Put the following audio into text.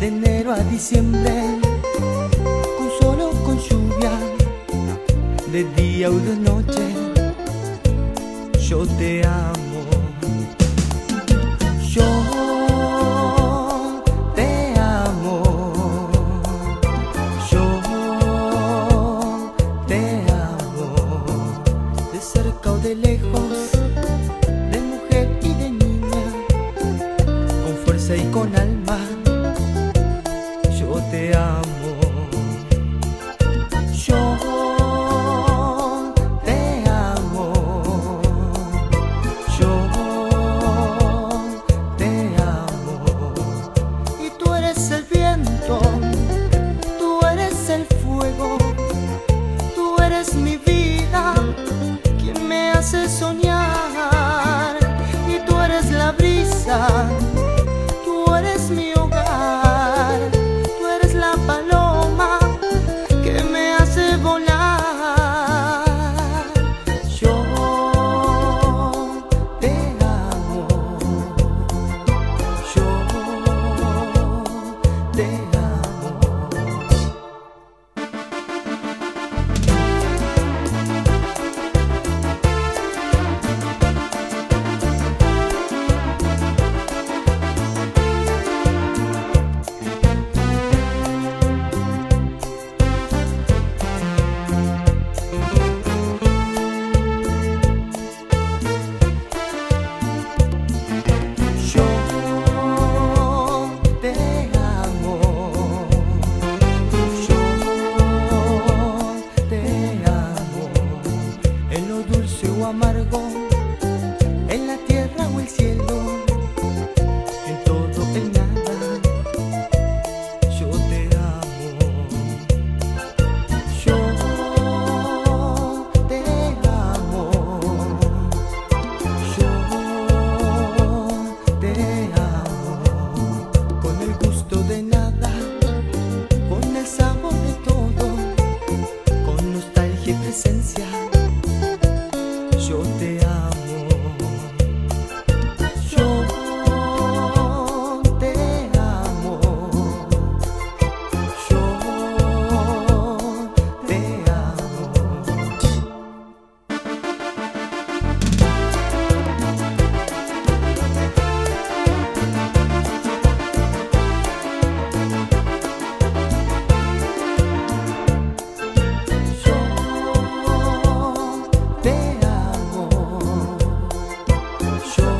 de enero a diciembre, con sol o con lluvia, de día o de noche, yo te amo. Yo te amo. Yo te amo. De cerca o de lejos de la en la tierra o el cielo. show.